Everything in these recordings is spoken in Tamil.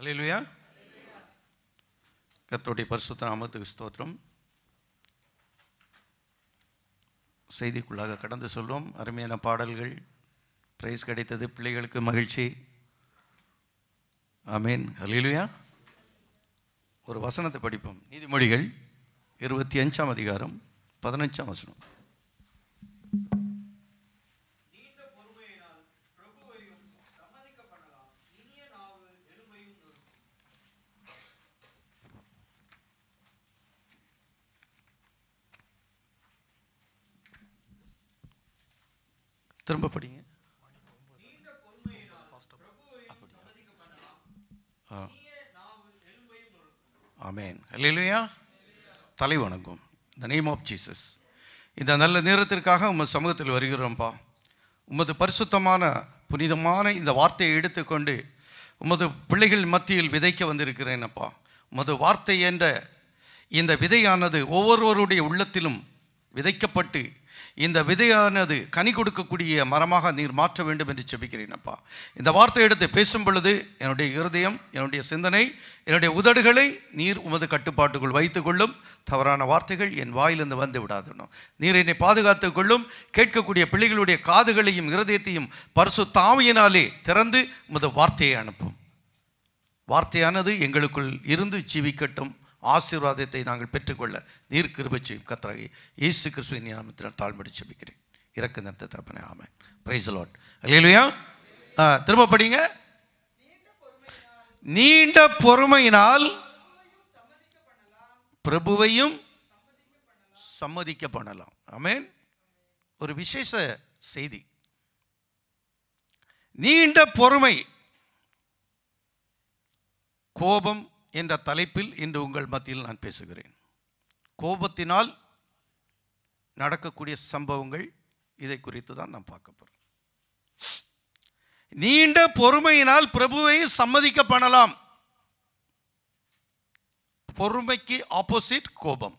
அலையிலுயா கத்தோடைய பரிசுத்த நாமத்துக்கு ஸ்தோத்திரம். செய்திக்குள்ளாக கடந்து சொல்வோம். அருமையான பாடல்கள் பிரைஸ் கிடைத்தது பிள்ளைகளுக்கு மகிழ்ச்சி. ஆமேன் அலையிலுயா ஒரு வசனத்தை படிப்போம். நீதிமொழிகள் இருபத்தி அஞ்சாம் அதிகாரம் பதினஞ்சாம் வசனம் நீண்ட பொறுமையினால் பிரபுவையும் சம்மதிக்க பண்ணலாம் இனிய நாவு எலும்பையும் நொறுக்கும் திரும்ப படிங்க நீண்ட பொறுமையினால் பிரபுவையும் சம்மதிக்க பண்ணலாம் ஆ இனிய நாவு திரும்ப படிங்க. ஆமேன். இல்லையா தலை வணங்கும். த நேம் ஆஃப் ஜீசஸ் இந்த நல்ல நேரத்திற்காக உமது சமூகத்தில் வருகிறோம்ப்பா உமது பரிசுத்தமான புனிதமான இந்த வார்த்தையை எடுத்துக்கொண்டு உமது பிள்ளைகள் மத்தியில் விதைக்க வந்திருக்கிறேனப்பா. உமது வார்த்தை என்ற இந்த விதையானது ஒவ்வொருவருடைய உள்ளத்திலும் விதைக்கப்பட்டு இந்த விதையானது கனி கொடுக்கக்கூடிய மரமாக நீர் மாற்ற வேண்டும் என்று செபிக்கிறேனப்பா இந்த வார்த்தை எடுத்து பேசும் பொழுது என்னுடைய இருதயம் என்னுடைய சிந்தனை என்னுடைய உதடுகளை நீர் உமது கட்டுப்பாட்டுக்குள் வைத்துக்கொள்ளும். தவறான வார்த்தைகள் என் வாயிலிருந்து வந்து விடாதணும் நீர் என்னை பாதுகாத்து கொள்ளும். கேட்கக்கூடிய பிள்ளைகளுடைய காதுகளையும் இருதயத்தையும் பரிசு தாவியினாலே திறந்து உமது வார்த்தையை அனுப்பும். வார்த்தையானது எங்களுக்குள் இருந்து ஜீவிக்கட்டும். ஆசீர்வாதத்தை நாங்கள் பெற்றுக்கொள்ள நீர் கிருபை செய்யும் கத்தராகி இயேசு கிறிஸ்துவின் நாமத்தில் தாழ்மடி செபிக்கிறேன் இறக்க நிறுத்த தப்பனே ஆமென். பிரைஸ் லாட் அல்லேலூயா திரும்ப படிங்க. நீண்ட பொறுமையினால் பிரபுவையும் சம்மதிக்க பண்ணலாம் ஆமென். ஒரு விசேஷ செய்தி. நீண்ட பொறுமை கோபம் என்ற தலைப்பில் இன்று உங்கள் மத்தியில் நான் பேசுகிறேன். கோபத்தினால் நடக்கக்கூடிய சம்பவங்கள் இதை குறித்து தான் நான் பார்க்க போகிறோம் நீண்ட பொறுமையினால் பிரபுவை சம்மதிக்க பண்ணலாம். பொறுமைக்கு ஆப்போசிட் கோபம்.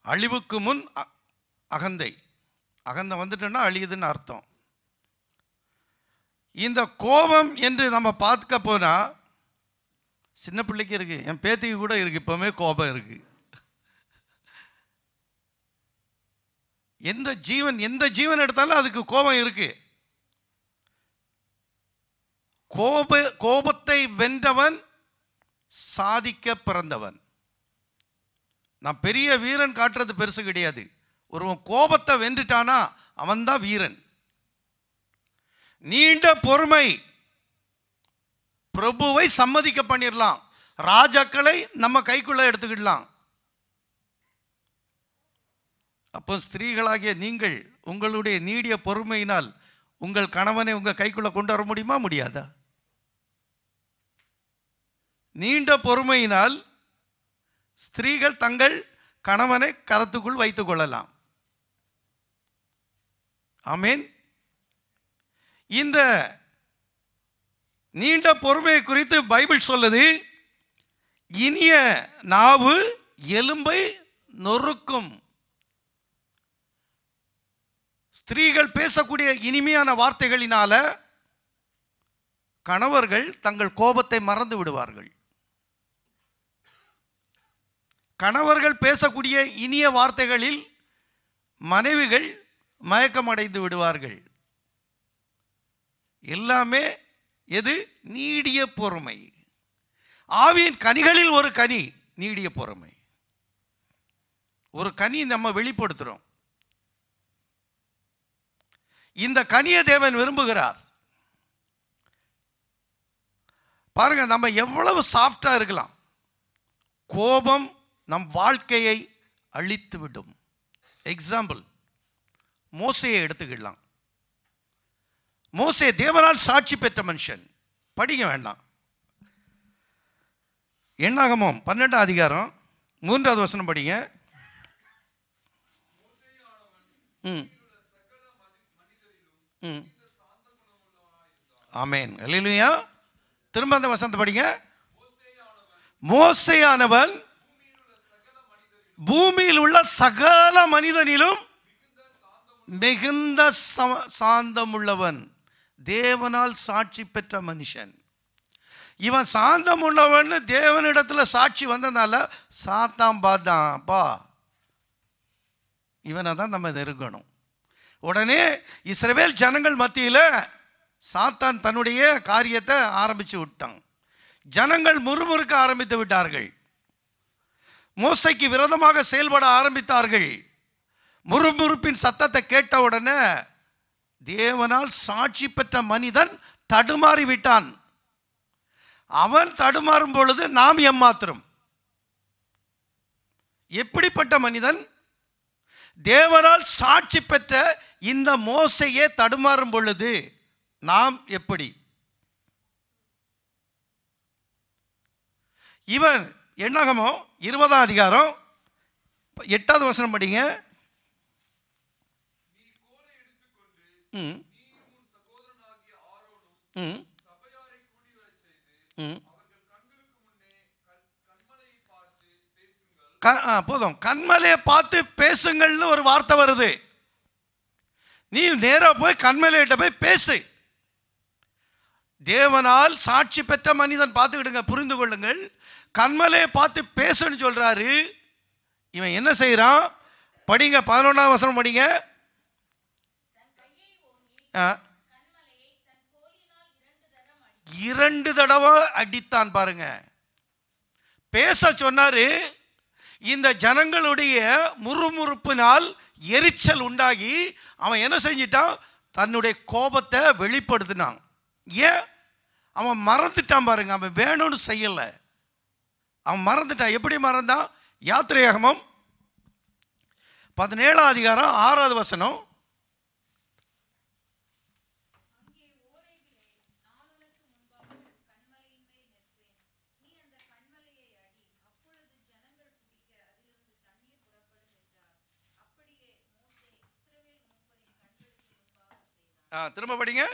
அழிவுக்கு முன் அ- அகந்தை. அகந்தை வந்துட்டுன்னா அழியுதுன்னு அர்த்தம். இந்த கோபம் என்று நம்ம பார்க்க போனால் சின்ன பிள்ளைக்கு இருக்குது என் பேத்திக்கு கூட இருக்குது இப்பவுமே கோபம் இருக்குது எந்த ஜீவன் எந்த ஜீவன் எடுத்தாலும் அதுக்கு கோபம் இருக்கு. கோப கோபத்தை வென்றவன் சாதிக்க பிறந்தவன். நான் பெரிய வீரன் காட்டுறது பெருசு கிடையாது. ஒருவன் கோபத்தை வென்றுட்டானா அவன்தான் வீரன். நீண்ட பொறுமை. பிரபுவை சம்மதிக்க பண்ணிடலாம் ராஜாக்களை நம்ம கைக்குள்ள எடுத்துக்கிடலாம். அப்போ ஸ்திரீகளாகிய நீங்கள் உங்களுடைய நீடிய பொறுமையினால் உங்கள் கணவனை உங்க கைக்குள்ள கொண்டு வர முடியுமா? முடியாதா? நீண்ட பொறுமையினால் ஸ்திரீகள் தங்கள் கணவனை கரத்துக்குள் வைத்துக் கொள்ளலாம். ஆமேன். இந்த நீண்ட பொறுமையை குறித்து பைபிள் சொல்லுது இனிய நாவு எலும்பை நொறுக்கும். ஸ்திரீகள் பேசக்கூடிய இனிமையான வார்த்தைகளினால கணவர்கள் தங்கள் கோபத்தை மறந்து விடுவார்கள். கணவர்கள் பேசக்கூடிய இனிய வார்த்தைகளில் மனைவிகள் மயக்கமடைந்து விடுவார்கள். எல்லாமே எது? நீடிய பொறுமை. ஆவியின் கனிகளில் ஒரு கனி நீடிய பொறுமை. ஒரு கனி நம்ம வெளிப்படுத்துகிறோம் இந்த கனியை தேவன் விரும்புகிறார். பாருங்க நம்ம எவ்வளவு சாஃப்டாக இருக்கலாம். கோபம் நம் வாழ்க்கையை அழித்து விடும் எக்ஸாம்பிள் மோசையை எடுத்துக்கிடலாம். மோசே தேவனால் சாட்சி பெற்ற மனுஷன். படிக்க வேண்டாம். எண்ணாகமம் பன்னெண்டாம் அதிகாரம் மூன்றாவது வசனம் படிங்க. ம். ம். ஆமேன். அல்லேலூயா திரும்ப அந்த வசனத்தை படிங்க. மோசையானவன் பூமியில் உள்ள சகல மனிதனிலும் மிகுந்த சாந்தம் சாந்தமுள்ளவன். தேவனால் சாட்சி பெற்ற மனுஷன். இவன் சாந்தம் உள்ளவன்னு தேவனிடத்தில் சாட்சி வந்ததுனால சாத்தான் பார்த்தான் பா. இவனை தான் நம்ம நெருங்கணும். உடனே இஸ்ரவேல் ஜனங்கள் மத்தியில் சாத்தான் தன்னுடைய காரியத்தை ஆரம்பித்து விட்டான். ஜனங்கள் முறுமுறுக்க ஆரம்பித்து விட்டார்கள். மோசைக்கு விரோதமாக செயல்பட ஆரம்பித்தார்கள். முறுமுறுப்பின் சத்தத்தை கேட்ட உடனே தேவனால் சாட்சி பெற்ற மனிதன் தடுமாறி விட்டான் அவன் தடுமாறும் பொழுது நாம் எம்மாத்திரம் எப்படிப்பட்ட மனிதன்? தேவனால் சாட்சி பெற்ற இந்த மோசையே தடுமாறும் பொழுது நாம் எப்படி? இவன் என்னகமோ இருபதாம் அதிகாரம் எட்டாவது வசனம் படிங்க ம் ம் ம் க- ஆ, போதும். கண்மலையை பார்த்து பேசுங்கள்னு ஒரு வார்த்தை வருது. நீ நேரா போய் கண்மலையிட்ட போய் பேசு. தேவனால் சாட்சி பெற்ற மனிதன் பார்த்துக்கிடுங்க புரிந்து கொள்ளுங்கள். கண்மலையை பார்த்து பேசுன்னு சொல்றாரு. இவன் என்ன செய்கிறான் படிங்க பதினொன்றாம் வசனம் படிங்க. இரண்டு தடவை அடித்தான் பாருங்க. பேச சொன்னாரு இந்த ஜனங்களுடைய முறுமுறுப்பினால் எரிச்சல் உண்டாகி அவன் என்ன செஞ்சிட்டான்? தன்னுடைய கோபத்தை வெளிப்படுத்தினான். ஏன்? அவன் மறந்துட்டான் பாருங்க அவன் வேணும்னு செய்யலை. அவன் மறந்துட்டான். எப்படி மறந்தான்? யாத்திரையாகமம் பதினேழாம் அதிகாரம் ஆறாவது வசனம். ஆ, திரும்ப படிங்க.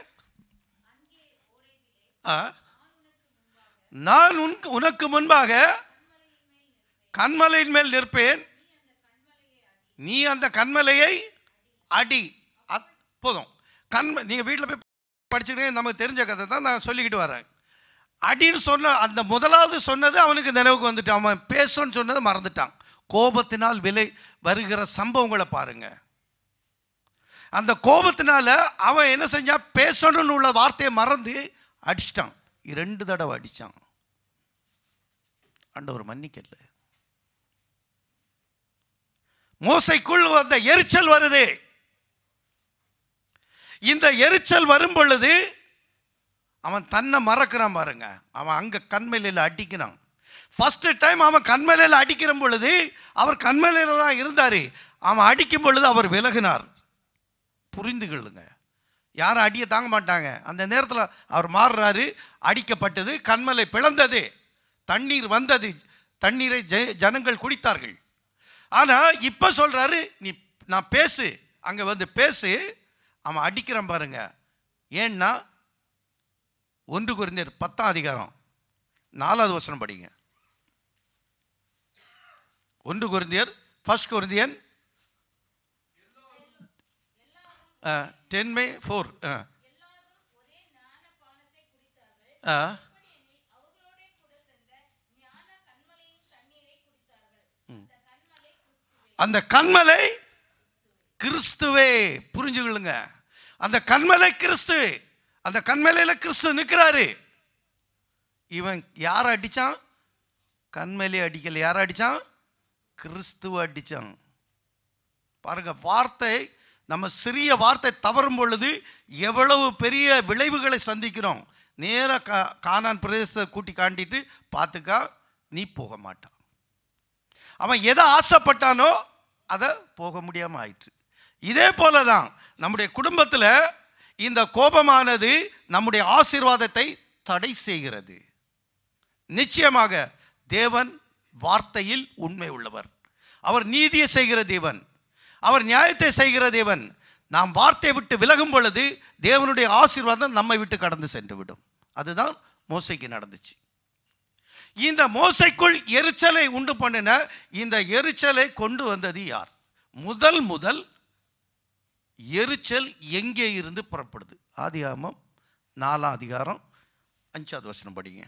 ஆ. நான் உன் உனக்கு முன்பாக கண்மலையின் மேல் நிற்பேன். நீ அந்த கண்மலையை அடி. அத்- போதும். கண்ம நீங்கள் வீட்டில் போய் படிச்சுக்கிட்டே நமக்கு தெரிஞ்ச கதை தான் நான் சொல்லிக்கிட்டு வரேன். அடின்னு சொன்ன அந்த முதலாவது சொன்னது அவனுக்கு நினைவுக்கு வந்துட்டான் அவன் பேசணும்னு சொன்னது மறந்துட்டான். கோபத்தினால் விலை வருகிற சம்பவங்களை பாருங்கள் அந்த கோபத்தினால அவன் என்ன செஞ்சான் பேசணும்னு உள்ள வார்த்தையை மறந்து அடிச்சிட்டான். இரண்டு தடவை அடிச்சான். ஆண்டவர் மன்னிக்கல. மோசைக்குள் அந்த எரிச்சல் வருது. இந்த எரிச்சல் வரும் பொழுது அவன் தன்னை மறக்கிறான் பாருங்க. அவன் அங்கே கண்மலையில் அடிக்கிறான். ஃபஸ்ட்டு டைம் அவன் கண்மலையில் அடிக்கிற பொழுது அவர் கண்மலையில் தான் இருந்தார். அவன் அடிக்கும் பொழுது அவர் விலகினார். புரிந்து கொள்ளுங்க யாரும் அடியை தாங்க மாட்டாங்க. அந்த நேரத்தில் அவர் மாறுறாரு அடிக்கப்பட்டது கண்மலை பிளந்தது தண்ணீர் வந்தது தண்ணீரை ஜெ- ஜனங்கள் குடித்தார்கள். ஆனால் இப்போ சொல்கிறாரு நீ நான் பேசு அங்கே வந்து பேசு அவன் அடிக்கிறான் பாருங்க. ஏன்னா ஒன்று குறைந்தர் பத்தாம் அதிகாரம் நாலாவது வசனம் படிங்க. ஒன்று குருந்தியர் ஃபர்ஸ்ட் குருந்தியன் டென் மே ஃபோர் அந்த கண்மலை கிறிஸ்துவே புரிஞ்சுக்கொள்ளுங்க. அந்த கண்மலை கிறிஸ்து அந்த கண்மலையில் கிறிஸ்து நிற்கிறாரு இவன் யாரை அடிச்சான்? கண்மலை அடிக்கல. யாரை அடிச்சான்? கிறிஸ்துவ அடிச்சான். பாருங்க வார்த்தை நம்ம சிறிய வார்த்தை தவறும் பொழுது எவ்வளவு பெரிய விளைவுகளை சந்திக்கிறோம். நேராக கா கானான் பிரதேசத்தை கூட்டி காண்டிட்டு பார்த்துக்கா நீ போக மாட்டான் அவன் எதை ஆசைப்பட்டானோ அதை போக முடியாமல் ஆயிற்று. இதே போல தான் நம்முடைய குடும்பத்தில் இந்த கோபமானது நம்முடைய ஆசீர்வாதத்தை தடை செய்கிறது. நிச்சயமாக தேவன் வார்த்தையில் உண்மை உள்ளவர். அவர் நீதியை செய்கிற தேவன். அவர் நியாயத்தை செய்கிற தேவன். நாம் வார்த்தையை விட்டு விலகும் பொழுது தேவனுடைய ஆசீர்வாதம் நம்மை விட்டு கடந்து சென்று விடும் அதுதான் மோசைக்கு நடந்துச்சு. இந்த மோசைக்குள் எரிச்சலை உண்டு பண்ணின இந்த எரிச்சலை கொண்டு வந்தது யார்? முதல் முதல் எரிச்சல் எங்கே இருந்து புறப்படுது? ஆதியாமம் நாலாம் அதிகாரம் அஞ்சாவது வசனம் படிங்க.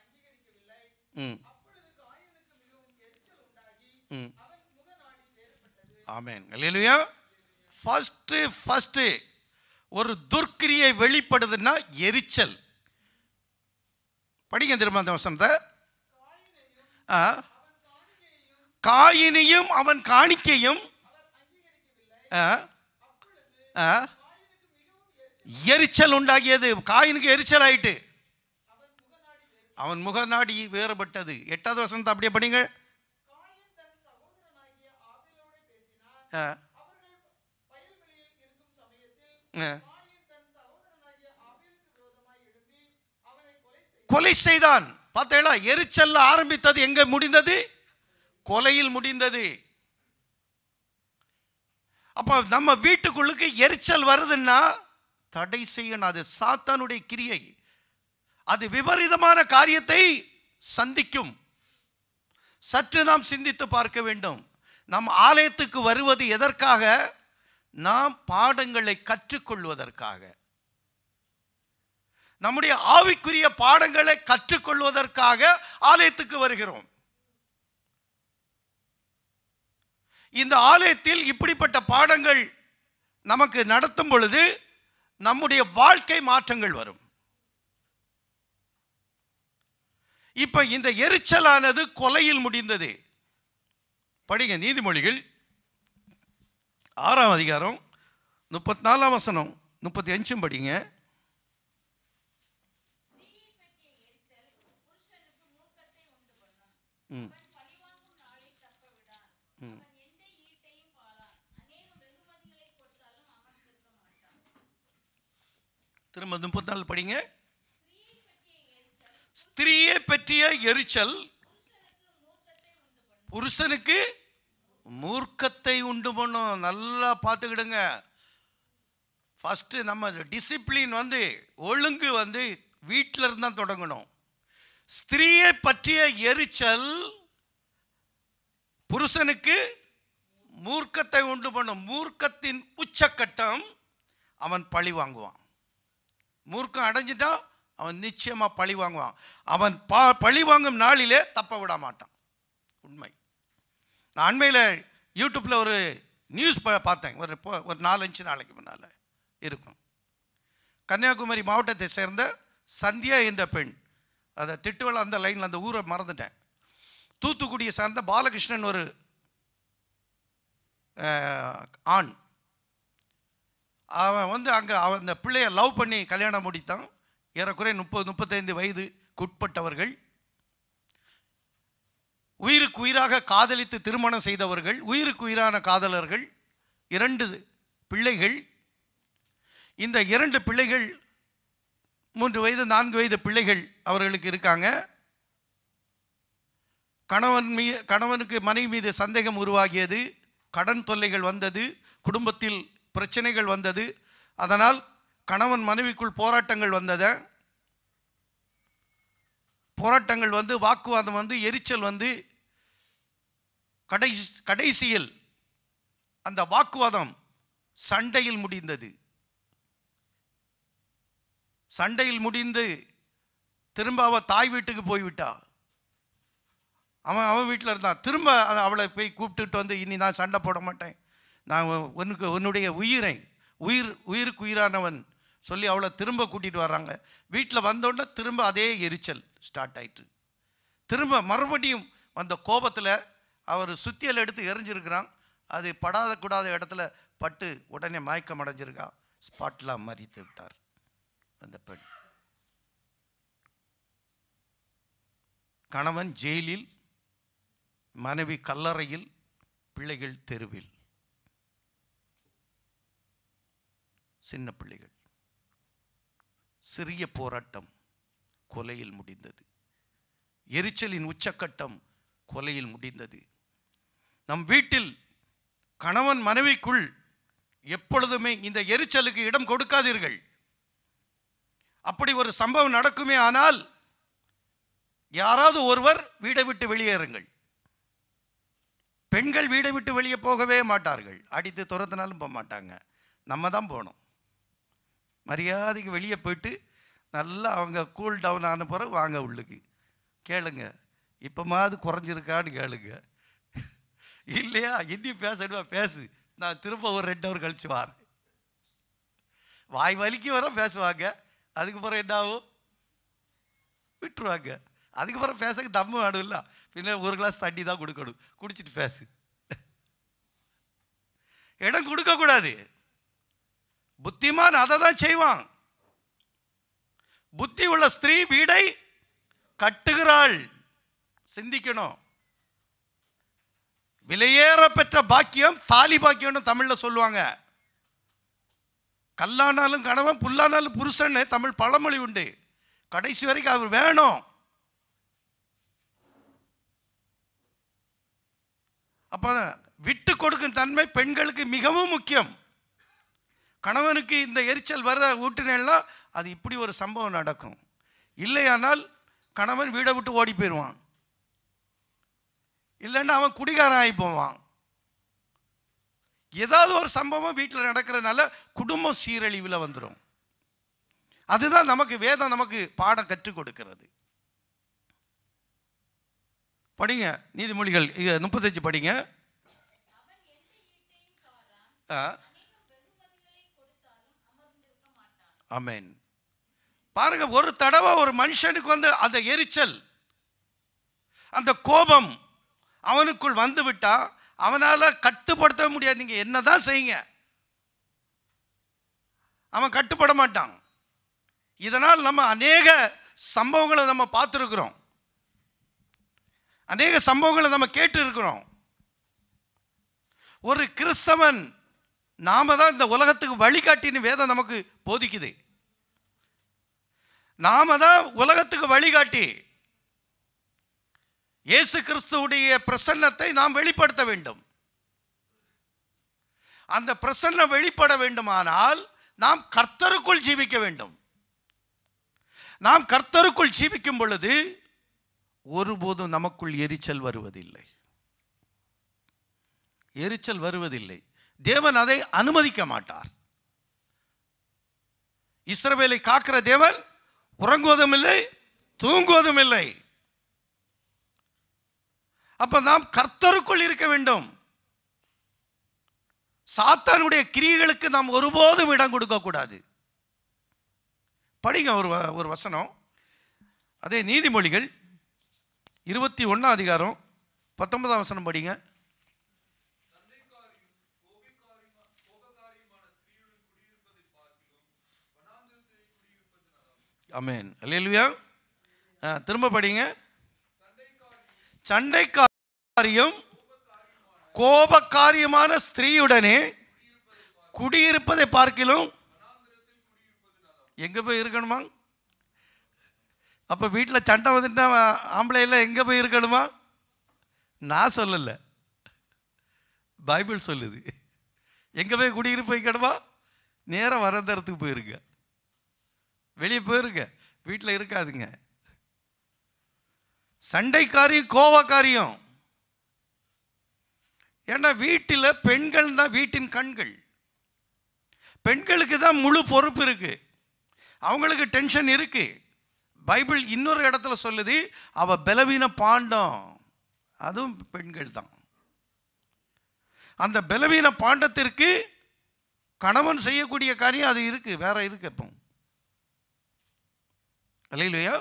அங்கீகரிக்கவில்லை. ம் அப்பொழுது காயினுக்கு மிகவும் எரிச்சல் உண்டாகி ம் அவன் முகநாடி வேறுபட்டது ஆமேன். இல்லையா ஃபஸ்ட்டு ஃபஸ்ட்டு ஒரு துர்க்கிரியை வெளிப்படுதுன்னா எரிச்சல். படிங்க திரும்ப அந்த வசனத்தை? ஆ. காயினையும் அவன் காணிக்கையும் ஆ, ஆ, எரிச்சல் உண்டாகியது. காயினுக்கு எரிச்சல் ஆயிட்டு. அவன் முகநாடி வேறுபட்டது. எட்டாவது வசனத்தை அப்படியே படிங்க காயின் தன் சகோதரனாகிய ஆபேலோடே பேசினான் ஆ, அவர்கள் வயல்வெளியில் இருக்கும் சமயத்தில் ஆ. காயின் தன் சகோதரனாகிய ஆபேலுக்கு விரோதமாய் எழும்பி அவனை கொலை கொலை செய்தான். பார்த்தீங்களா? எரிச்சல்ல ஆரம்பித்தது எங்க முடிந்தது? கொலையில் முடிந்தது. அப்ப நம்ம வீட்டுக்குள்ளுக்கு எரிச்சல் வருதுன்னா தடை செய்யணும். அது சாத்தானுடைய கிரியை. அது விபரீதமான காரியத்தை சந்திக்கும். சற்று நாம் சிந்தித்து பார்க்க வேண்டும். நம் ஆலயத்துக்கு வருவது எதற்காக? நாம் பாடங்களை கற்றுக்கொள்வதற்காக. நம்முடைய ஆவிக்குரிய பாடங்களை கற்றுக்கொள்வதற்காக ஆலயத்துக்கு வருகிறோம். இந்த ஆலயத்தில் இப்படிப்பட்ட பாடங்கள் நமக்கு நடத்தும் பொழுது நம்முடைய வாழ்க்கை மாற்றங்கள் வரும். இப்ப இந்த எரிச்சலானது கொலையில் முடிந்தது. படிங்க நீதிமொழிகள் ஆறாம் அதிகாரம் முப்பத்தி நாலாம் வசனம் முப்பத்தி அஞ்சும் படிங்க. ம். திரும்ப முப்பத்தி நாலு படிங்க. ஸ்திரீயை பற்றிய எரிச்சல். புருஷனுக்கு மூர்க்கத்தை உண்டு பண்ணும். நல்லா பார்த்துக்கிடுங்க. ஃபஸ்ட்டு நம்ம டிசிப்ளின் வந்து ஒழுங்கு வந்து வீட்டில் இருந்து தான் தொடங்கணும். ஸ்திரீயை பற்றிய எரிச்சல் புருஷனுக்கு மூர்க்கத்தை உண்டு பண்ணும். மூர்க்கத்தின் உச்சக்கட்டம் அவன் பழி வாங்குவான். மூர்க்கம் அடைஞ்சிட்டான் அவன் நிச்சயமாக பழி வாங்குவான். அவன் பா பழி வாங்கும் நாளிலே தப்ப விட மாட்டான். உண்மை. நான் அண்மையில் யூடியூப்பில் ஒரு நியூஸ் ப- பார்த்தேன். ஒரு ஒரு நாலஞ்சு நாளைக்கு முன்னால் இருக்கும். கன்னியாகுமரி மாவட்டத்தை சேர்ந்த சந்தியா என்ற பெண் அதை திட்டுவள அந்த லைனில் அந்த ஊரை மறந்துட்டேன். தூத்துக்குடியை சார்ந்த பாலகிருஷ்ணன் ஒரு ஆண். அவன் வந்து அங்கே அவன் அந்த பிள்ளைய லவ் பண்ணி கல்யாணம் முடித்தான். ஏறக்குறைய முப்பது முப்பத்தைந்து வயதுக்குட்பட்டவர்கள் உயிருக்கு உயிராக காதலித்து திருமணம் செய்தவர்கள் உயிருக்கு உயிரான காதலர்கள் இரண்டு பிள்ளைகள். இந்த இரண்டு பிள்ளைகள் மூன்று வயது நான்கு வயது பிள்ளைகள் அவர்களுக்கு இருக்காங்க. கணவன் மீ கணவனுக்கு மனைவி மீது சந்தேகம் உருவாகியது கடன் தொல்லைகள் வந்தது குடும்பத்தில் பிரச்சனைகள் வந்தது. அதனால் கணவன் மனைவிக்குள் போராட்டங்கள் வந்ததை போராட்டங்கள் வந்து வாக்குவாதம் வந்து எரிச்சல் வந்து கடைசி கடைசியில் அந்த வாக்குவாதம் சண்டையில் முடிந்தது. சண்டையில் முடிந்து திரும்ப அவள் தாய் வீட்டுக்கு போய்விட்டா. அவன் அவன் வீட்டில் இருந்தான் திரும்ப அவளை போய் கூப்பிட்டுட்டு வந்து இனி நான் சண்டை போட மாட்டேன். நான் உ- உனக்கு உன்னுடைய உயிரை உயிர் உயிருக்கு உயிரானவன் சொல்லி அவளை திரும்ப கூட்டிகிட்டு வர்றாங்க. வீட்டில் வந்தோடனே திரும்ப அதே எரிச்சல் ஸ்டார்ட் ஆயிட்டு. திரும்ப மறுபடியும் வந்த கோபத்தில் அவர் சுத்தியல் எடுத்து எரிஞ்சிருக்கிறான். அது படாத கூடாத இடத்துல பட்டு உடனே மயக்கம் அடைஞ்சிருக்கா. ஸ்பாட்லாம் மறித்து விட்டார் அந்த பெண். கணவன் ஜெயிலில் மனைவி கல்லறையில் பிள்ளைகள் தெருவில். சின்ன பிள்ளைகள். சிறிய போராட்டம் கொலையில் முடிந்தது. எரிச்சலின் உச்சக்கட்டம் கொலையில் முடிந்தது. நம் வீட்டில் கணவன் மனைவிக்குள் எப்பொழுதுமே இந்த எரிச்சலுக்கு இடம் கொடுக்காதீர்கள். அப்படி ஒரு சம்பவம் நடக்குமே ஆனால் யாராவது ஒருவர் வீடை விட்டு வெளியேறுங்கள். பெண்கள் வீடை விட்டு வெளியே போகவே மாட்டார்கள். அடித்து துரத்தினாலும் போக மாட்டாங்க நம்ம தான் போகணும். மரியாதைக்கு வெளியே போயிட்டு நல்லா அவங்க கூல் டவுன் ஆன பிறகு வாங்க உள்ளுக்கு. கேளுங்க இப்போமாவது குறைஞ்சிருக்கான்னு கேளுங்க. இல்லையா? இன்னி பேசணுமா பேசு. நான் திரும்ப ஒரு ரெண்டு ஹவர் கழிச்சு வரேன். வாய் வலிக்கு வர பேசுவாங்க. அதுக்கு பிறகு என்ன ஆகும்? விட்டுருவாங்க. அதுக்கு பிறகு தம் தம்மு வேணும்ல. பின்ன ஒரு கிளாஸ் தண்ணி தான் கொடுக்கணும். குடிச்சிட்டு பேசு. இடம் கொடுக்கக்கூடாது. புத்திமான் அதை தான் செய்வான். புத்தி உள்ள ஸ்திரீ வீடை கட்டுகிறாள். சிந்திக்கணும். விலையேற பெற்ற பாக்கியம் தாலி பாக்கியம்னு தமிழில் சொல்லுவாங்க. கல்லானாலும் கணவன் புல்லானாலும் புருஷன்னு தமிழ் பழமொழி உண்டு. கடைசி வரைக்கும் அவர் வேணும். அப்போ விட்டு கொடுக்கும் தன்மை பெண்களுக்கு மிகவும் முக்கியம். கணவனுக்கு இந்த எரிச்சல் வர ஊட்டினேன்னா அது இப்படி ஒரு சம்பவம் நடக்கும். இல்லையானால் கணவன் வீடை விட்டு ஓடி போயிடுவான். இல்லைன்னா அவன் குடிகாரன் ஆகி போவான். ஏதாவது ஒரு சம்பவம் வீட்டில் நடக்கிறதுனால குடும்பம் சீரழிவில் வந்துடும் அதுதான் நமக்கு வேதம் நமக்கு பாடம் கற்றுக் கொடுக்கிறது. படிங்க நீதிமொழிகள் முப்பத்தஞ்சு படிங்க. ஆ, அமேன் பாருங்க ஒரு தடவை ஒரு மனுஷனுக்கு வந்து அந்த எரிச்சல் அந்த கோபம் அவனுக்குள் வந்து விட்டா அவனால் கட்டுப்படுத்த முடியாது. என்ன தான் செய்யுங்க. அவன் கட்டுப்பட மாட்டான். இதனால் நம்ம அநேக சம்பவங்களை நம்ம பார்த்துருக்குறோம். அநேக சம்பவங்களை நம்ம கேட்டு இருக்கிறோம் ஒரு கிறிஸ்தவன் நாம தான் இந்த உலகத்துக்கு வழிகாட்டின்னு வேதம் நமக்கு போதிக்குது. நாம தான் உலகத்துக்கு வழிகாட்டி. இயேசு கிறிஸ்துவுடைய பிரசன்னத்தை நாம் வெளிப்படுத்த வேண்டும். அந்த பிரசன்னம் வெளிப்பட வேண்டுமானால் நாம் கர்த்தருக்குள் ஜீவிக்க வேண்டும். நாம் கர்த்தருக்குள் ஜீவிக்கும் பொழுது ஒருபோதும் நமக்குள் எரிச்சல் வருவதில்லை. எரிச்சல் வருவதில்லை. தேவன் அதை அனுமதிக்க மாட்டார். இஸ்ரவேலை காக்கிற தேவன் உறங்குவதும் இல்லை தூங்குவதும் இல்லை. அப்ப நாம் கர்த்தருக்குள் இருக்க வேண்டும். சாத்தானுடைய கிரியைகளுக்கு நாம் ஒருபோதும் இடம் கொடுக்கக்கூடாது படிங்க ஒரு வ- ஒரு வசனம். அதே நீதிமொழிகள் இருபத்தி ஒன்றாம் அதிகாரம் பத்தொன்பதாம் வசனம் படிங்க. அமேன் அல்லேலூயா. ஆ, திரும்ப படிங்க. சண்டைக்காரியம் கோபக்காரியமான ஸ்திரீயுடனே குடியிருப்பதை பார்க்கிலும் எங்க போய் இருக்கணுமா? அப்ப வீட்டில் சண்டை வந்துட்டா ஆம்பளை எங்கே எங்க போய் இருக்கணுமா? நான் சொல்லல. பைபிள் சொல்லுது. எங்க போய் குடியிருப்பு வைக்கணுமா நேரா வரந்தரத்துக்கு போயிருங்க. வெளியே போயிருங்க. வீட்டில் இருக்காதுங்க. சண்டைக்காரியம் கோவக்காரியும். ஏன்னா வீட்டில் பெண்கள் தான் வீட்டின் கண்கள். பெண்களுக்கு தான் முழு பொறுப்பு இருக்கு. அவங்களுக்கு டென்ஷன் இருக்கு. பைபிள் இன்னொரு இடத்துல சொல்லுது அவ பலவீன பாண்டம். அதுவும் பெண்கள் தான். அந்த பலவீன பாண்டத்திற்கு கணவன் செய்யக்கூடிய காரியம் அது இருக்கு வேற இருக்கு இப்போ அல்லையா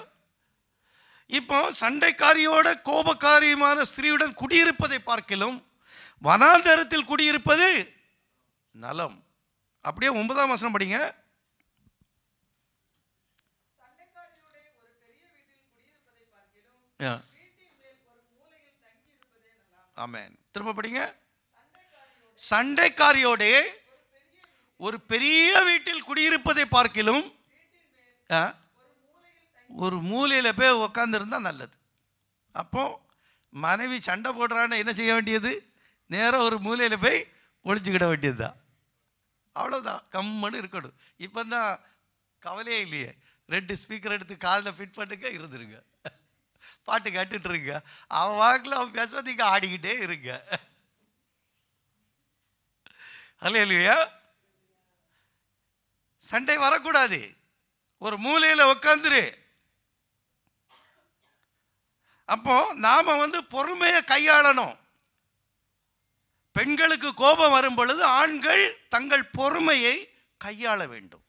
இப்போ சண்டைக்காரியோட கோபக்காரியமான ஸ்திரீயுடன் குடியிருப்பதை பார்க்கிலும் வனாந்தரத்தில் குடியிருப்பது நலம். அப்படியே ஒன்பதாம் வசனம் படிங்க. ஆமென். திரும்ப படிங்க. சண்டைக்காரியோடே ஒரு பெரிய வீட்டில் குடியிருப்பதை பார்க்கிலும் ஆ, ஒரு மூலையில் போய் உக்காந்துருந்தா நல்லது. அப்போ மனைவி சண்டை போடுறான்னு என்ன செய்ய வேண்டியது? நேராக ஒரு மூலையில் போய் ஒளிஞ்சுக்கிட வேண்டியது தான் அவ்வளோதான் கம்முன்னு இருக்கணும். இப்போ தான் கவலையே இல்லையே. ரெண்டு ஸ்பீக்கர் எடுத்து காதில் ஃபிட் பண்ணிக்க இருந்துருங்க. பாட்டு கேட்டுட்டு அவன் வாக்கில் அவன் பேசுவது ஆடிக்கிட்டே இருங்க. அல்லையா சண்டை வரக்கூடாது. ஒரு மூலையில் உட்காந்துரு அப்போ நாம் வந்து பொறுமையை கையாளணும். பெண்களுக்கு கோபம் வரும் பொழுது ஆண்கள் தங்கள் பொறுமையை கையாள வேண்டும்.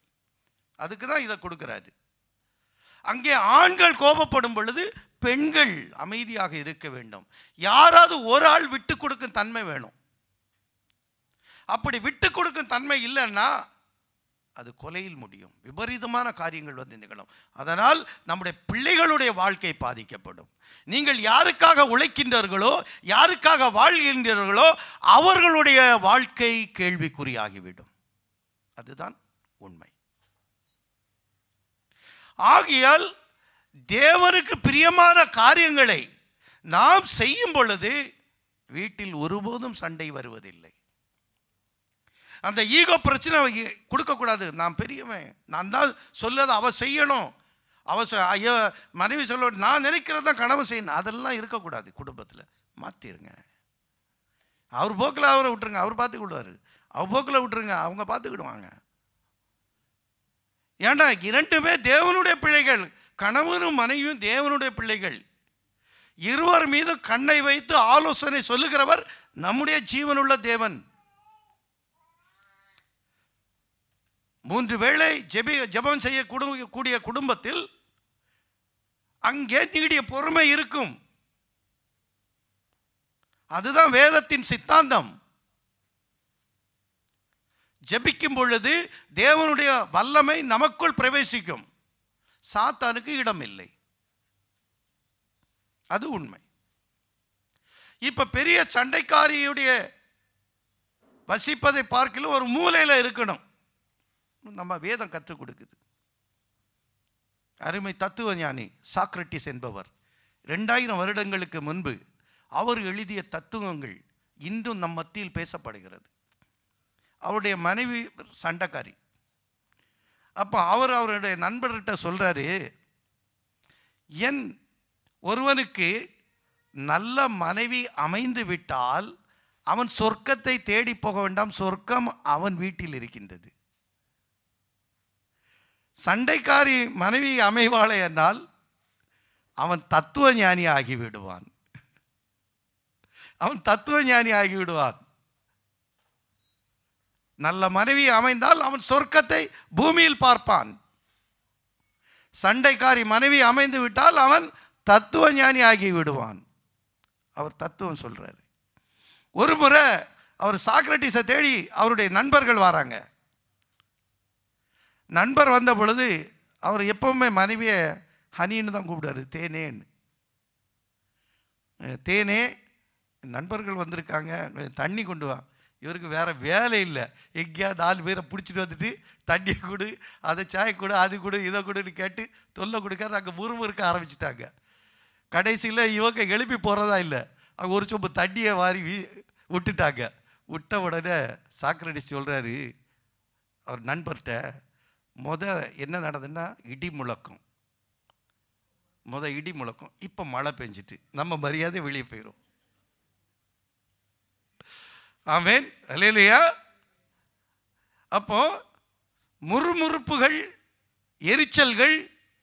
அதுக்கு தான் இதை கொடுக்குறாரு. அங்கே ஆண்கள் கோபப்படும் பொழுது பெண்கள் அமைதியாக இருக்க வேண்டும். யாராவது ஒரு ஆள் விட்டு கொடுக்கும் தன்மை வேணும். அப்படி விட்டு கொடுக்கும் தன்மை இல்லைன்னா அது கொலையில் முடியும். விபரீதமான காரியங்கள் வந்து நிகழும். அதனால் நம்முடைய பிள்ளைகளுடைய வாழ்க்கை பாதிக்கப்படும். நீங்கள் யாருக்காக உழைக்கின்றீர்களோ யாருக்காக வாழ்கின்றீர்களோ அவர்களுடைய வாழ்க்கை கேள்விக்குறியாகிவிடும். அதுதான் உண்மை. ஆகையால் தேவனுக்கு பிரியமான காரியங்களை நாம் செய்யும் பொழுது வீட்டில் ஒருபோதும் சண்டை வருவதில்லை. அந்த ஈகோ பிரச்சனை கொடுக்கக்கூடாது. நான் பெரியவன். நான் தான் சொல்லதை அவ செய்யணும். அவ ஐயோ மனைவி சொல்ல நான் நினைக்கிறது தான் கனவு செய்யணும். அதெல்லாம் இருக்கக்கூடாது குடும்பத்தில். மாற்றிருங்க அவர் போக்கில் அவரை விட்டுருங்க. அவர் பார்த்துக்கிடுவார் அவர் போக்கில் விட்டுருங்க. அவங்க பார்த்துக்கிடுவாங்க. ஏண்டா இரண்டுமே தேவனுடைய பிள்ளைகள். கணவனும் மனைவியும் தேவனுடைய பிள்ளைகள். இருவர் மீது கண்ணை வைத்து ஆலோசனை சொல்லுகிறவர் நம்முடைய ஜீவனுள்ள தேவன். மூன்று வேளை ஜெபி ஜெபம் செய்ய கூடிய குடும்பத்தில் அங்கே நீடிய பொறுமை இருக்கும். அதுதான் வேதத்தின் சித்தாந்தம். ஜபிக்கும் பொழுது தேவனுடைய வல்லமை நமக்குள் பிரவேசிக்கும். சாத்தானுக்கு இடம் இல்லை அது உண்மை. இப்ப பெரிய சண்டைக்காரியுடைய வசிப்பதை பார்க்கலும் ஒரு மூலையில் இருக்கணும். நம்ம வேதம் கற்றுக் கொடுக்குது. அருமை தத்துவ ஞானி சாக்ரட்டிஸ் என்பவர் ரெண்டாயிரம் வருடங்களுக்கு முன்பு அவர் எழுதிய தத்துவங்கள் இன்றும் நம் மத்தியில் பேசப்படுகிறது. அவருடைய மனைவி சண்டைக்காரி. அப்போ அவர் அவருடைய நண்பர்கிட்ட சொல்கிறாரு என் ஒருவனுக்கு நல்ல மனைவி அமைந்து விட்டால் அவன் சொர்க்கத்தை தேடி போக வேண்டாம் சொர்க்கம் அவன் வீட்டில் இருக்கின்றது. சண்டைக்காரி மனைவி அமைவாளே என்றால் அவன் தத்துவ ஞானி ஆகி விடுவான் அவன் தத்துவ ஞானி ஆகி விடுவான் நல்ல மனைவி அமைந்தால் அவன் சொர்க்கத்தை பூமியில் பார்ப்பான். சண்டைக்காரி மனைவி அமைந்து விட்டால் அவன் தத்துவ ஞானி ஆகி விடுவான் அவர் தத்துவம் சொல்றாரு. ஒரு முறை அவர் சாக்ரட்டிஸை தேடி அவருடைய நண்பர்கள் வராங்க. நண்பர் வந்த பொழுது அவர் எப்பவுமே மனைவியை ஹனின்னு தான் கூப்பிடுவார். தேனேன்னு. தேனே நண்பர்கள் வந்திருக்காங்க. தண்ணி கொண்டு வா. இவருக்கு வேறு வேலை இல்லை. எங்கேயாவது நாலு பேரை பிடிச்சிட்டு வந்துட்டு தண்ணியை கொடு அதை சாய் கொடு அது கொடு இதை கொடுன்னு கேட்டு தொல்லை கொடுக்காரு. அங்கே முறுமுறுக்க ஆரம்பிச்சிட்டாங்க. கடைசியில் இவங்க எழுப்பி போகிறதா இல்லை. அவங்க ஒரு சொம்பு தண்ணியை வாரி வீ விட்டுட்டாங்க. விட்ட உடனே சாக்ரடிஸ் சொல்கிறாரு அவர் நண்பர்கிட்ட முத என்ன நடந்ததுன்னா இடி முழக்கம் முத இடி முழக்கம் இப்போ மழை பெஞ்சிட்டு. நம்ம மரியாதை வெளியே போயிடும் ஆமேன். இல்லையா அப்போ முறுமுறுப்புகள் எரிச்சல்கள்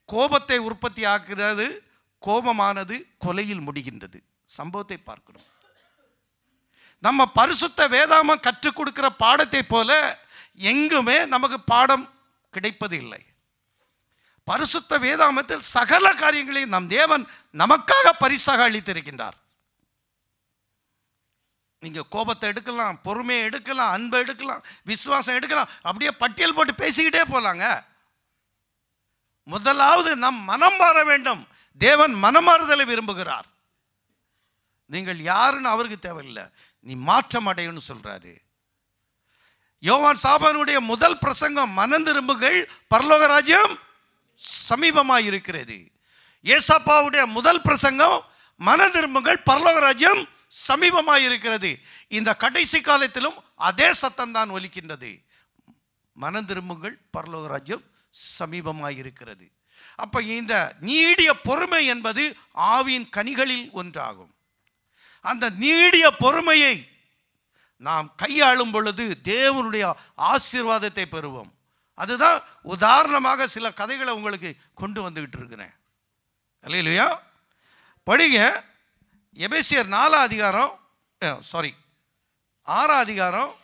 கோபத்தை உற்பத்தி ஆக்குறது கோபமானது கொலையில் முடிகின்றது. சம்பவத்தை பார்க்கணும் நம்ம பரிசுத்த வேதாம கற்றுக் கொடுக்கிற பாடத்தை போல எங்குமே நமக்கு பாடம் கிடைப்பது இல்லை. பரிசுத்த வேதாமத்தில் சகல காரியங்களையும் நம் தேவன் நமக்காக பரிசாக அளித்திருக்கின்றார் நீங்க கோபத்தை எடுக்கலாம் பொறுமையை எடுக்கலாம் அன்பை எடுக்கலாம் விசுவாசம் எடுக்கலாம் அப்படியே பட்டியல் போட்டு பேசிக்கிட்டே போலாங்க. முதலாவது நம் மனம் மாற வேண்டும். தேவன் மனமாறுதலை விரும்புகிறார். நீங்கள் யாருன்னு அவருக்கு தேவையில்லை. நீ மாற்றம் அடையும்னு சொல்றாரு. யோவான் சாபானுடைய முதல் பிரசங்கம் மனம் திரும்புகள் பரலோக ராஜ்யம் சமீபமாக இருக்கிறது ஏசப்பாவுடைய முதல் பிரசங்கம் மன திரும்புகள் பரலோக ராஜ்யம் சமீபமாக இருக்கிறது இந்த கடைசி காலத்திலும் அதே சத்தம் தான் ஒலிக்கின்றது மனந்திரும்புங்கள் பரலோக ராஜ்யம் சமீபமாக இருக்கிறது அப்போ இந்த நீடிய பொறுமை என்பது ஆவியின் கனிகளில் ஒன்றாகும். அந்த நீடிய பொறுமையை நாம் கையாளும் பொழுது தேவனுடைய ஆசீர்வாதத்தை பெறுவோம். அதுதான் உதாரணமாக சில கதைகளை உங்களுக்கு கொண்டு வந்துக்கிட்டு இருக்கிறேன். இல்லையா படிங்க. எபேசியர் நாலாம் அதிகாரம் சாரி ஆறாம் அதிகாரம்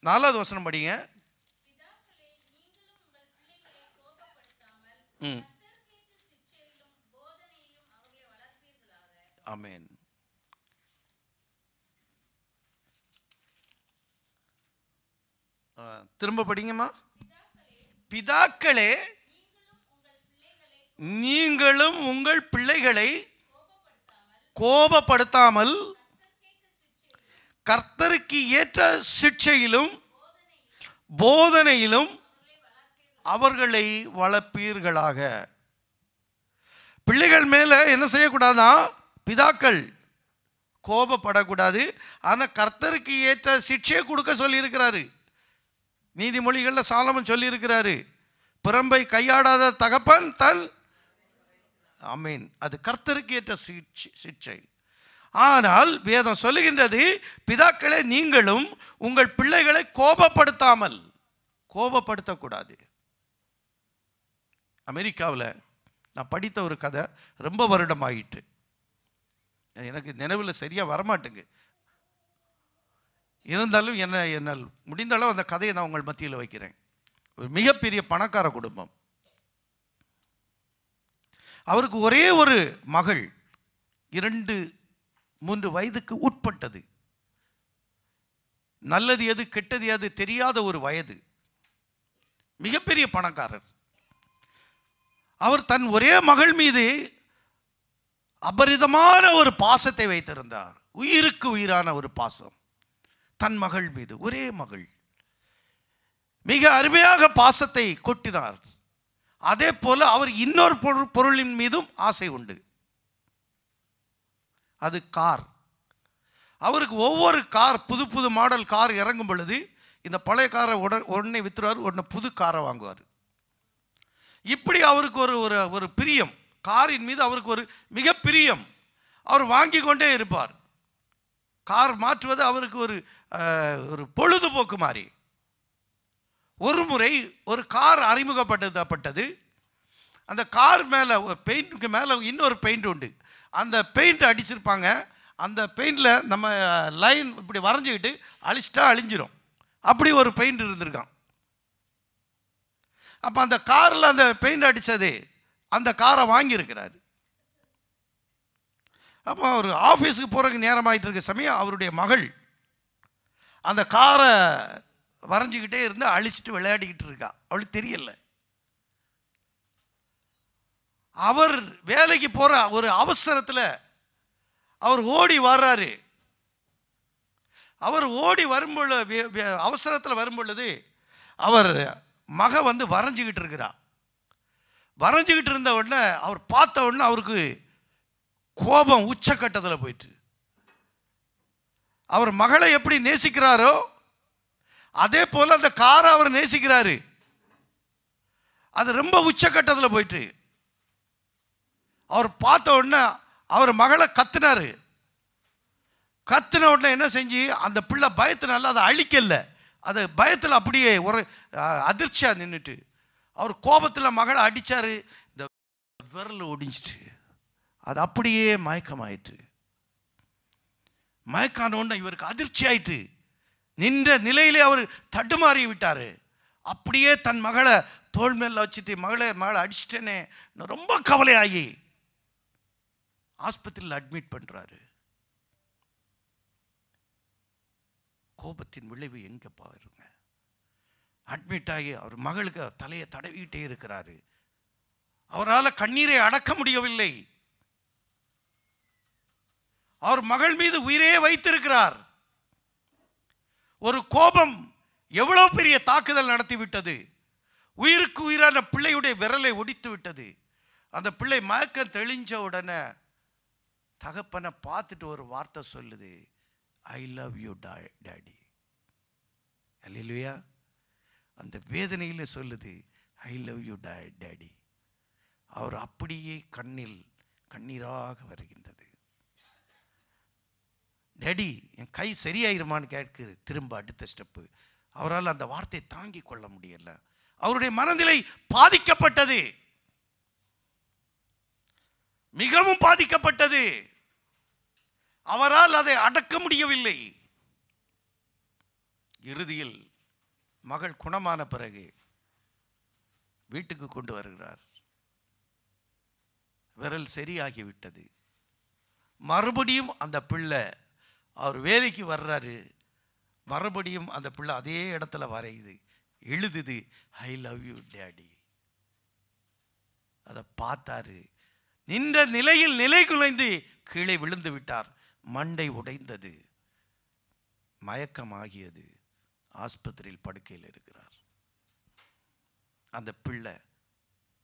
நாலாவது வசனம் படிங்க. ம். கர்த்தருக்கேற்ற ஆ, திரும்ப படிங்கம்மா. பிதாக்களே நீங்களும் உங்கள் பிள்ளைகளை கோபப்படுத்தாமல் கர்த்தருக்கு ஏற்ற சிக்ஷையிலும் போதனையிலும் அவர்களை வளர்ப்பீர்களாக. பிள்ளைகள் மேலே என்ன செய்யக்கூடாதான் பிதாக்கள் கோபப்படக்கூடாது. ஆனால் கர்த்தருக்கு ஏற்ற சிக்ஷையை கொடுக்க சொல்லியிருக்கிறாரு. நீதிமொழிகளில் சாலமன் சொல்லியிருக்கிறாரு பிறம்பை கையாடாத தகப்பன் தன் அமீன் அது கர்த்தருக்கு ஏற்ற சிகிச்சை ஆனால் வேதம் சொல்லுகின்றது பிதாக்களை நீங்களும் உங்கள் பிள்ளைகளை கோபப்படுத்தாமல் கோபப்படுத்தக்கூடாது. அமெரிக்காவில் நான் படித்த ஒரு கதை ரொம்ப வருடம் ஆயிட்டு எனக்கு நினைவில் சரியாக வரமாட்டேங்குது. இருந்தாலும் என்ன என்னால் முடிந்தளவு அந்த கதையை நான் உங்கள் மத்தியில் வைக்கிறேன். ஒரு மிகப்பெரிய பணக்கார குடும்பம். அவருக்கு ஒரே ஒரு மகள் இரண்டு மூன்று வயதுக்கு உட்பட்டது. நல்லது எது கெட்டது எது தெரியாத ஒரு வயது. மிகப்பெரிய பணக்காரர். அவர் தன் ஒரே மகள் மீது அபரிதமான ஒரு பாசத்தை வைத்திருந்தார். உயிருக்கு உயிரான ஒரு பாசம். தன் மகள் மீது ஒரே மகள். மிக அருமையாக பாசத்தை கொட்டினார். அதே போல அவர் இன்னொரு பொருள் பொருளின் மீதும் ஆசை உண்டு. அது கார். அவருக்கு ஒவ்வொரு கார் புது புது மாடல் கார் இறங்கும் பொழுது இந்த பழைய காரை உட உடனே வித்துருவார் உடனே புது காரை வாங்குவார். இப்படி அவருக்கு ஒரு ஒரு ஒரு பிரியம். காரின் மீது அவருக்கு ஒரு மிக பிரியம். அவர் வாங்கி கொண்டே இருப்பார். கார் மாற்றுவது அவருக்கு ஒரு ஒரு பொழுதுபோக்கு மாதிரி. ஒரு முறை ஒரு கார் அறிமுகப்படுத்தப்பட்டது. அந்த கார் மேலே பெயிண்ட்டுக்கு மேலே இன்னொரு பெயிண்ட் உண்டு. அந்த பெயிண்ட் அடிச்சிருப்பாங்க. அந்த பெயிண்டில் நம்ம லைன் இப்படி வரைஞ்சிக்கிட்டு அழிச்சிட்டா அழிஞ்சிரும். அப்படி ஒரு பெயிண்ட் இருந்திருக்கான் அப்போ அந்த காரில் அந்த பெயிண்ட் அடித்தது அந்த காரை வாங்கியிருக்கிறாரு. அப்போ அவர் ஆஃபீஸுக்கு போகிறதுக்கு நேரமாயிட்டு இருக்க சமயம் அவருடைய மகள் அந்த காரை வரைஞ்சிக்கிட்டே இருந்து அழிச்சிட்டு விளையாடிக்கிட்டு இருக்கா. அவளுக்கு தெரியல. அவர் வேலைக்கு போகிற ஒரு அவசரத்தில் அவர் ஓடி வர்றாரு. அவர் ஓடி வரும்பொழுது அவசரத்தில் வரும்பொழுது அவர் மக வந்து வரைஞ்சிக்கிட்டு இருக்கிறா. வரைஞ்சிக்கிட்டு இருந்த உடனே அவர் பார்த்த உடனே அவருக்கு கோபம் உச்சக்கட்டத்தில் போயிட்டு. அவர் மகளை எப்படி நேசிக்கிறாரோ அதே போல் அந்த காரை அவர் நேசிக்கிறாரு. அது ரொம்ப உச்சக்கட்டத்தில் போயிட்டு. அவர் பார்த்த உடனே அவர் மகளை கத்துனாரு. கத்துன உடனே என்ன செஞ்சு அந்த பிள்ளை பயத்தினால அதை அழிக்கல. அது பயத்தில் அப்படியே ஒரு அதிர்ச்சியாக நின்றுட்டு அவர் கோபத்தில் மகளை அடித்தார் இந்த விரல் ஒடிஞ்சிட்டு. அது அப்படியே மயக்கமாயிற்று. மயக்கான இவருக்கு அதிர்ச்சி ஆயிட்டு நின்ற நிலையிலே அவர் தடுமாறி விட்டார். அப்படியே தன் மகளை தோள் மேல வச்சுட்டு மகளை மகளை அடிச்சிட்டேனே ரொம்ப கவலையாகி ஆஸ்பத்திரியில் அட்மிட் பண்ணுறாரு கோபத்தின் விளைவு எங்கே பாருங்க. அட்மிட் ஆகி அவர் மகளுக்கு தலையை தடவிக்கிட்டே இருக்கிறாரு. அவரால் கண்ணீரை அடக்க முடியவில்லை. அவர் மகள் மீது உயிரே வைத்திருக்கிறார். ஒரு கோபம் எவ்வளோ பெரிய தாக்குதல் நடத்திவிட்டது. உயிருக்கு உயிரான பிள்ளையுடைய விரலை ஒடித்து விட்டது அந்த பிள்ளை மயக்கம் தெளிஞ்ச உடனே தகப்பனை பார்த்துட்டு ஒரு வார்த்தை சொல்லுது. ஐ லவ் யூ டேடி அல்லையா அந்த வேதனையில் சொல்லுது ஐ லவ் யூ டேடி அவர் அப்படியே கண்ணில் கண்ணீராக வருகின்றார் டேடி என் கை சரியாயிருமான்னு கேட்குது திரும்ப அடுத்த ஸ்டெப்பு அவரால் அந்த வார்த்தையை தாங்கி கொள்ள முடியல. அவருடைய மனநிலை பாதிக்கப்பட்டது. மிகவும் பாதிக்கப்பட்டது. அவரால் அதை அடக்க முடியவில்லை. இறுதியில் மகள் குணமான பிறகு வீட்டுக்கு கொண்டு வருகிறார். விரல் சரியாகிவிட்டது. மறுபடியும் அந்த பிள்ளை அவர் வேலைக்கு வர்றாரு. மறுபடியும் அந்த பிள்ளை அதே இடத்துல வரையுது. எழுதுது ஐ லவ் யூ டேடி அதை பார்த்தாரு. நின்ற நிலையில் நிலை குலைந்து கீழே விழுந்து விட்டார். மண்டை உடைந்தது. மயக்கமாகியது. ஆஸ்பத்திரியில் படுக்கையில் இருக்கிறார். அந்த பிள்ளை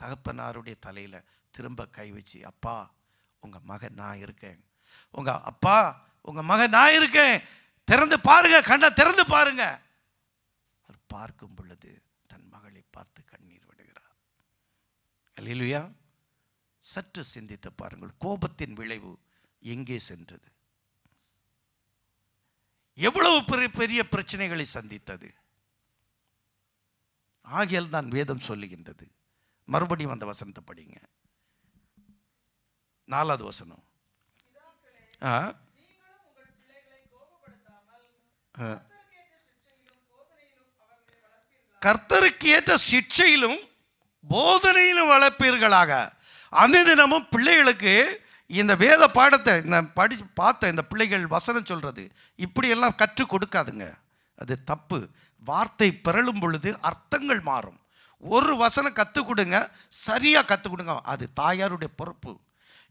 தகப்பனாருடைய தலையில திரும்ப கை வச்சு அப்பா உங்க மகன் நான் இருக்கேன். உங்க அப்பா உங்க மகன் நான் இருக்கேன். திறந்து பாருங்க கண்ணை திறந்து பாருங்க. அவர் பார்க்கும் பொழுது தன் மகளை பார்த்து கண்ணீர் விடுகிறார். அல்லேலூயா சற்று சிந்தித்து பாருங்கள் கோபத்தின் விளைவு எங்கே சென்றது? எவ்வளவு பெரிய பெரிய பிரச்சனைகளை சந்தித்தது? ஆகியால் தான் வேதம் சொல்லுகின்றது. மறுபடியும் அந்த வசனத்தை படிங்க. நாலாவது வசனம். ஆ நீங்களும் உங்கள் பிள்ளைகளை கோபப்படுத்தாமல் ஆ. கர்த்தருக்கு ஏற்ற சிக்ஷையிலும் போதனையிலும் வளர்ப்பீர்களாக அனுதினமும் பிள்ளைகளுக்கு இந்த வேத பாடத்தை இந்த படி பார்த்த இந்த பிள்ளைகள் வசனம் சொல்கிறது இப்படியெல்லாம் கற்றுக் கொடுக்காதுங்க அது தப்பு வார்த்தை பிறழும் பொழுது அர்த்தங்கள் மாறும் ஒரு வசனம் கற்றுக் கொடுங்க சரியாக கற்றுக் கொடுங்க அது தாயாருடைய பொறுப்பு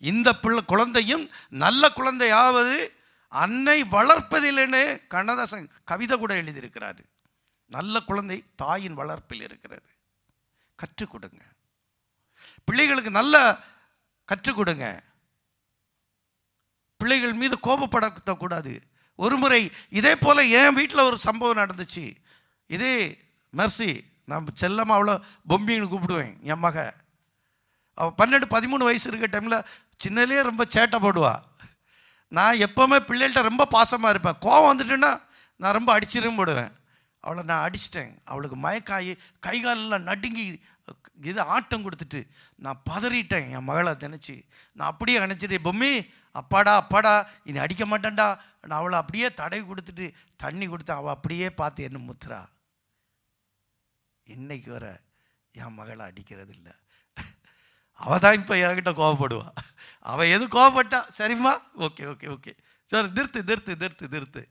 இந்த பிள்ளை குழந்தையும் நல்ல குழந்தையாவது அன்னை வளர்ப்பதில்லைன்னு கண்ணதாசன் கவிதை கூட எழுதியிருக்கிறாரு. நல்ல குழந்தை தாயின் வளர்ப்பில் இருக்கிறது. கற்றுக் கொடுங்க. பிள்ளைகளுக்கு நல்ல கற்றுக் கொடுங்க. பிள்ளைகள் மீது கோபப்படக்கூடாது ஒரு முறை இதே போல் என் வீட்டில் ஒரு சம்பவம் நடந்துச்சு. இதே மெர்சி நான் செல்லமாக அவ்வளோ பொம்பின்னு கூப்பிடுவேன் என் மக. அவள் பன்னெண்டு பதிமூணு வயசு இருக்க டைமில் சின்னலே ரொம்ப சேட்டை போடுவாள் நான் எப்போவுமே பிள்ளைகள்ட்ட ரொம்ப பாசமாக இருப்பேன். கோவம் வந்துட்டுன்னா நான் ரொம்ப அடிச்சிடும் போடுவேன். அவளை நான் அடிச்சிட்டேன். அவளுக்கு மயக்காயி கை காலெல்லாம் நடுங்கி இது ஆட்டம் கொடுத்துட்டு நான் பதறிட்டேன். என் மகளை தினச்சி நான் அப்படியே நினச்சிட்டு பொம்மி அப்பாடா அப்பாடா இனி அடிக்க மாட்டேன்டா. நான் அவளை அப்படியே தடவி கொடுத்துட்டு தண்ணி கொடுத்தேன் அவள் அப்படியே பார்த்து என்ன முத்துறா? இன்னைக்கு வர என் மகளை அடிக்கிறது இல்லை அவள் தான் இப்போ என்கிட்ட கோவப்படுவா. அவள் எது கோவப்பட்டா? சரிம்மா? Okay okay okay. சரி நிறுத்து நிறுத்து நிறுத்து நிறுத்து.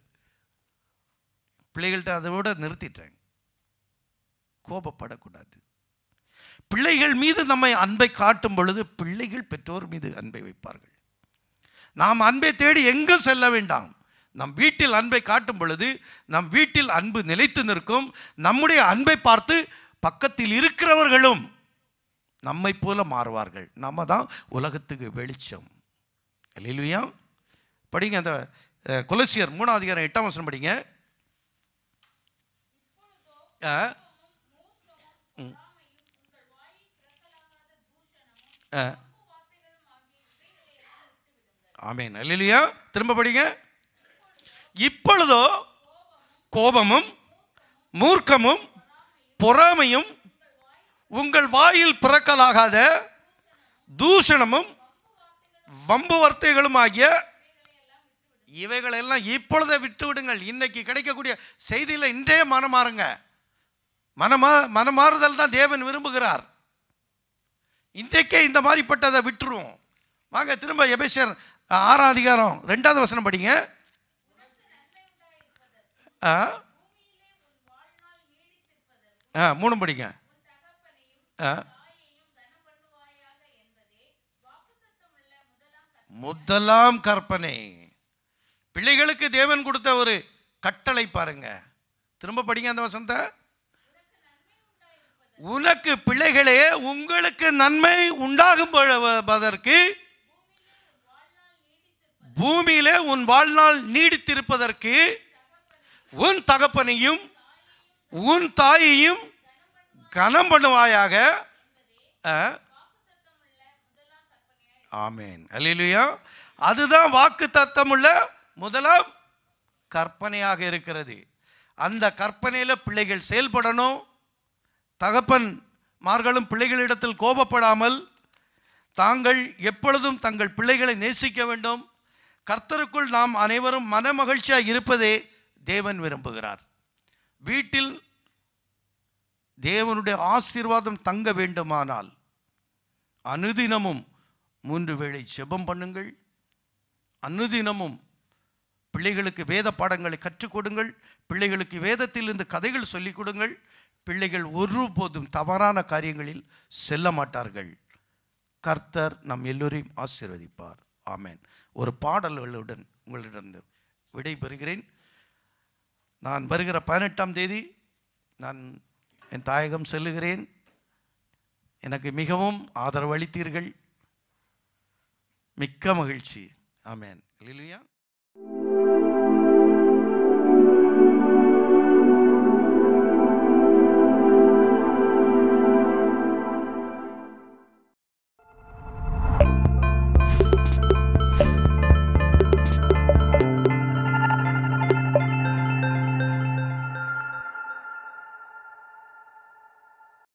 பிள்ளைகள்கிட்ட அதை விட நிறுத்திட்டேன். கோபப்படக்கூடாது. பிள்ளைகள் மீது நம்மை அன்பை காட்டும் பொழுது பிள்ளைகள் பெற்றோர் மீது அன்பை வைப்பார்கள். நாம் அன்பை தேடி எங்கும் செல்ல வேண்டாம்? நம் வீட்டில் அன்பை காட்டும் பொழுது நம் வீட்டில் அன்பு நிலைத்து நிற்கும். நம்முடைய அன்பை பார்த்து பக்கத்தில் இருக்கிறவர்களும் நம்மை போல மாறுவார்கள். நம்ம தான் உலகத்துக்கு வெளிச்சம். இல்லையா படிங்க அந்த குலசியர் கொலோசியர் மூணாவது அதிகாரம் எட்டாம் வசனம் படிங்க. ஆ ம். ஆமேன். திரும்ப படிங்க. இப்பொழுதோ கோபமும் மூர்க்கமும் பொறாமையும் உங்கள் வாயில் பிறக்கலாகாத தூஷணமும் வம்பு வார்த்தைகளும் ஆகிய இவைகளெல்லாம் இப்பொழுதே விட்டு விடுங்கள் இன்னைக்கு கிடைக்கக்கூடிய செய்தியில் இன்றே மனமாறுங்க மனமா மனமாறுதல் தான் தேவன் விரும்புகிறார். இன்றைக்கே இந்த மாதிரிப்பட்டதை விட்டுருவோம். வாங்க திரும்ப எபேசியர் ஆறாம் அதிகாரம் ரெண்டாவது வசனம் படிங்க. ஆ? ஆ மூணு படிங்க. முதலாம் கற்பனை. பிள்ளைகளுக்கு தேவன் கொடுத்த ஒரு கட்டளை பாருங்க. திரும்ப படிங்க அந்த வசந்த உனக்கு பிள்ளைகளே உங்களுக்கு நன்மை உண்டாகும் பதற்கு பூமியிலே உன் வாழ்நாள் நீடித்திருப்பதற்கு உன் தகப்பனையும் உன் தாயையும் கனம் பண்ணுவாயாக. ஆமேன். ஆமென் அதுதான் வாக்கு தத்தமுள்ள முதலாம் கற்பனையாக இருக்கிறது. அந்த கற்பனையில் பிள்ளைகள் செயல்படணும். தகப்பன் மார்களும் பிள்ளைகளிடத்தில் கோபப்படாமல் தாங்கள் எப்பொழுதும் தங்கள் பிள்ளைகளை நேசிக்க வேண்டும். கர்த்தருக்குள் நாம் அனைவரும் மனமகிழ்ச்சியாக இருப்பதே தேவன் விரும்புகிறார். வீட்டில் தேவனுடைய ஆசீர்வாதம் தங்க வேண்டுமானால் அனுதினமும் மூன்று வேளை ஜெபம் பண்ணுங்கள். அனுதினமும் பிள்ளைகளுக்கு வேத பாடங்களை கற்றுக் கொடுங்கள். பிள்ளைகளுக்கு வேதத்திலிருந்து கதைகள் சொல்லிக் கொடுங்கள். பிள்ளைகள் ஒருபோதும் தவறான காரியங்களில் செல்ல மாட்டார்கள். கர்த்தர் நம் எல்லோரையும் ஆசீர்வதிப்பார். ஆமேன். ஒரு பாடல்களுடன் உங்களிடம் விடை பெறுகிறேன் நான் வருகிற பதினெட்டாம் தேதி நான் என் தாயகம் செல்லுகிறேன். எனக்கு மிகவும் ஆதரவு அளித்தீர்கள். மிக்க மகிழ்ச்சி. ஆமேன். இல்லையா